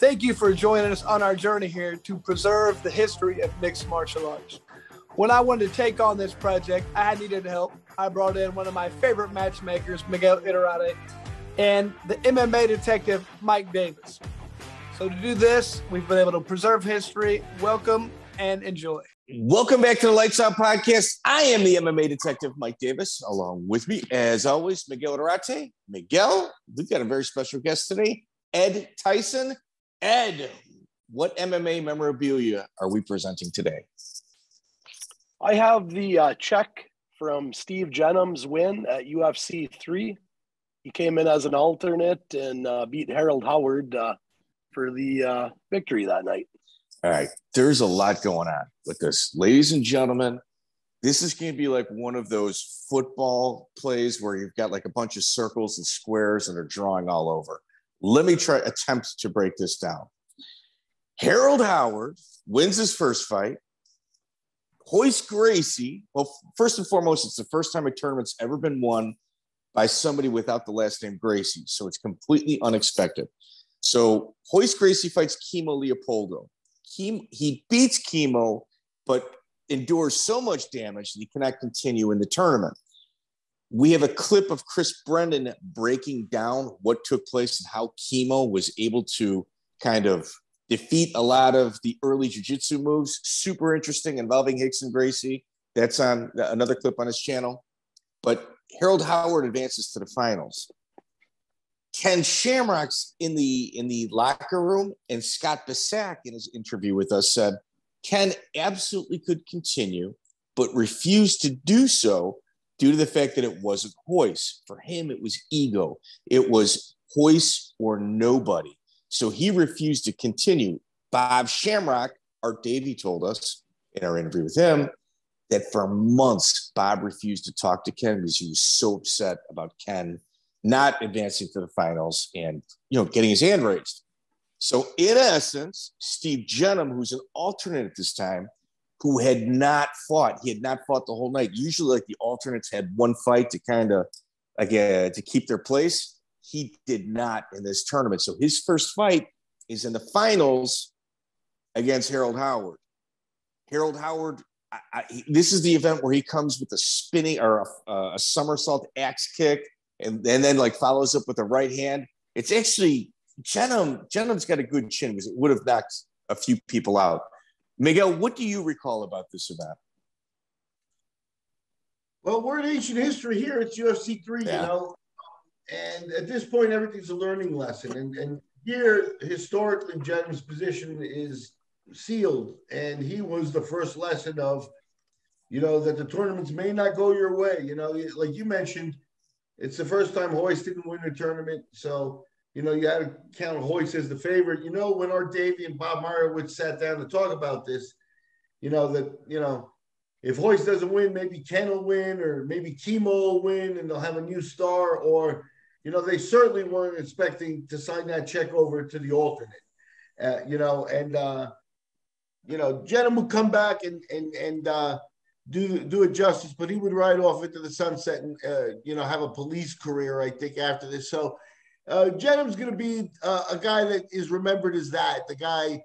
Thank you for joining us on our journey here to preserve the history of mixed martial arts. When I wanted to take on this project, I needed help. I brought in one of my favorite matchmakers, Miguel Iturrate, and the MMA detective, Mike Davis. So to do this, we've been able to preserve history. Welcome and enjoy. Welcome back to the Lytes Out Podcast. I am the MMA detective, Mike Davis. Along with me, as always, Miguel Iturrate. Miguel, we've got a very special guest today, Ed Thiesen. Ed, what MMA memorabilia are we presenting today? I have the uh, check from Steve Jennum's win at UFC 3. He came in as an alternate and uh, beat Harold Howard uh, for the uh, victory that night. All right. There's a lot going on with this. Ladies and gentlemen, this is going to be like one of those football plays where you've got like a bunch of circles and squares and they're drawing all over. Let me try attempt to break this down. Harold Howard wins his first fight. Royce Gracie, well, first and foremost, it's the first time a tournament's ever been won by somebody without the last name Gracie. So it's completely unexpected. So Royce Gracie fights Kimo Leopoldo. He, he beats Kimo, but endures so much damage that he cannot continue in the tournament we have a clip of Chris Brendan breaking down what took place and how Kimo was able to kind of defeat a lot of the early jiu-jitsu moves. Super interesting involving Rickson Gracie. That's on another clip on his channel. But Harold Howard advances to the finals. Ken Shamrock's in the in the locker room, and Scott Bessac in his interview with us said Ken absolutely could continue, but refused to do so due to the fact that it wasn't Royce. For him, it was ego. It was Royce or nobody. So he refused to continue. Bob Shamrock, Art Davie told us in our interview with him that for months, Bob refused to talk to Ken because he was so upset about Ken not advancing to the finals and you know getting his hand raised. So in essence, Steve Jennum, who's an alternate at this time, who had not fought. He had not fought the whole night. Usually, like the alternates had one fight to kind of uh, to keep their place. He did not in this tournament. So his first fight is in the finals against Harold Howard. Harold Howard. I, I, this is the event where he comes with a spinning or a, a somersault axe kick, and, and then like follows up with a right hand. It's actually Jennum. Jennum's got a good chin because it would have knocked a few people out. Miguel, what do you recall about this event? Well, we're in ancient history here. It's UFC three, yeah. you know, and at this point, everything's a learning lesson. And and here, historically, Jen's position is sealed, and he was the first lesson of, you know, that the tournaments may not go your way. You know, like you mentioned, it's the first time Royce didn't win a tournament, so you know, you had to count Royce as the favorite. You know, when Art Davie and Bob Meyrowitz sat down to talk about this, you know, that, you know, if Royce doesn't win, maybe Ken will win, or maybe Kimo will win, and they'll have a new star. Or, you know, they certainly weren't expecting to sign that check over to the alternate. Uh, you know, and uh, you know, Jennum would come back and and and uh, do do it justice, but he would ride off into the sunset and uh, you know have a police career, I think, after this. So uh, Jennum's going to be uh, a guy that is remembered as that, the guy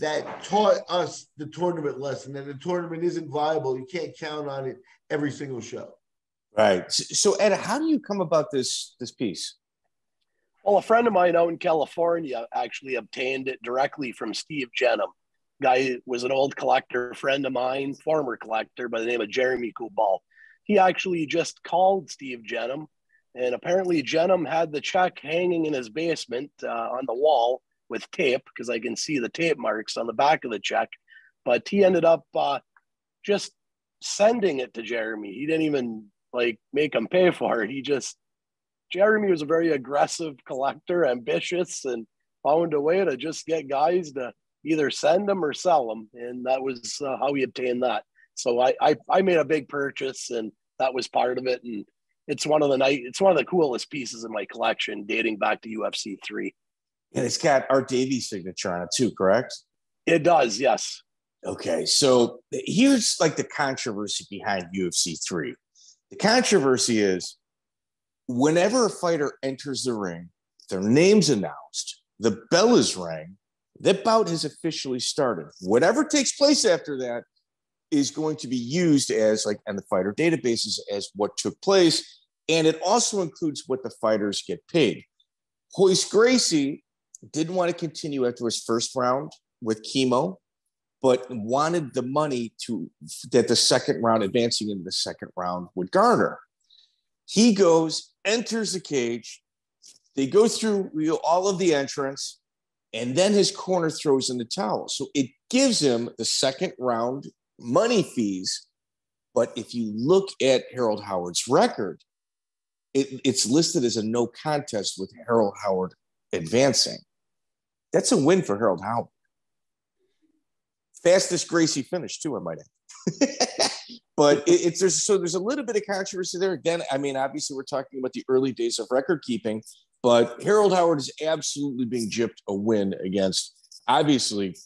that taught us the tournament lesson that the tournament isn't viable. You can't count on it every single show. Right. So, Ed, how do you come about this this piece? Well, a friend of mine out in California actually obtained it directly from Steve Jennum. Guy was an old collector friend of mine, former collector by the name of Jeremy Kubal. He actually just called Steve Jennum and apparently, Jennum had the check hanging in his basement uh, on the wall with tape because I can see the tape marks on the back of the check. But he ended up uh, just sending it to Jeremy. He didn't even like make him pay for it. He just Jeremy was a very aggressive collector, ambitious, and found a way to just get guys to either send them or sell them, and that was uh, how he obtained that. So I, I I made a big purchase, and that was part of it, and it's one of the night it's one of the coolest pieces in my collection dating back to UFC three. And it's got Art Davie's signature on it too, correct? It does, yes. Okay, so here's like the controversy behind UFC three. The controversy is whenever a fighter enters the ring, their name's announced, the bell is rang, That bout has officially started. Whatever takes place after that is going to be used as like and the fighter databases as what took place. And it also includes what the fighters get paid. Royce Gracie didn't want to continue after his first round with Kimo, but wanted the money to that the second round, advancing into the second round, would garner. He goes, enters the cage. They go through all of the entrance, and then his corner throws in the towel. So it gives him the second round money fees. But if you look at Harold Howard's record, it, it's listed as a no contest with Harold Howard advancing. That's a win for Harold Howard. Fastest Gracie finish, too, I might add. but it, it's there's so there's a little bit of controversy there. Again, I mean, obviously, we're talking about the early days of record keeping, but Harold Howard is absolutely being gypped a win against obviously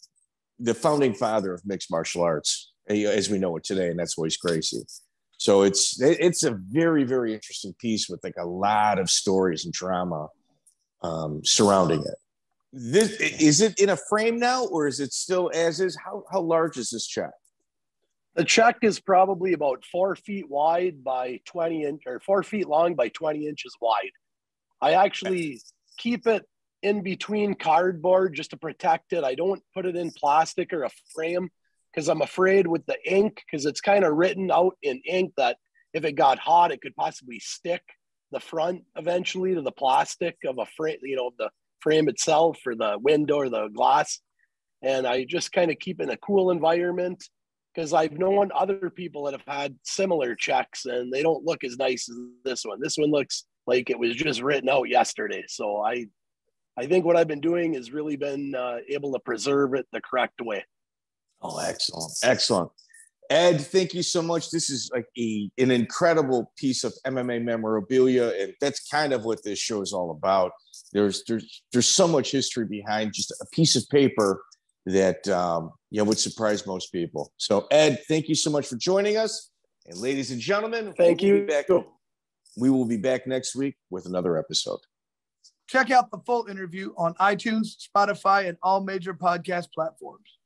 the founding father of mixed martial arts, as we know it today, and that's Royce Gracie. So it's it's a very very interesting piece with like a lot of stories and drama um, surrounding it. This is it in a frame now, or is it still as is? How how large is this check? The check is probably about four feet wide by twenty inch, or four feet long by twenty inches wide. I actually keep it in between cardboard just to protect it. I don't put it in plastic or a frame because I'm afraid with the ink, because it's kind of written out in ink that if it got hot, it could possibly stick the front eventually to the plastic of a frame, you know, the frame itself or the window or the glass. And I just kind of keep in a cool environment because I've known other people that have had similar checks and they don't look as nice as this one. This one looks like it was just written out yesterday. So I, I think what I've been doing has really been uh, able to preserve it the correct way. Oh, excellent. Excellent. Ed, thank you so much. This is like a, an incredible piece of MMA memorabilia. And that's kind of what this show is all about. There's, there's, there's so much history behind just a piece of paper that, um, you know, would surprise most people. So Ed, thank you so much for joining us. And ladies and gentlemen, thank we'll you. Back, we will be back next week with another episode. Check out the full interview on iTunes, Spotify, and all major podcast platforms.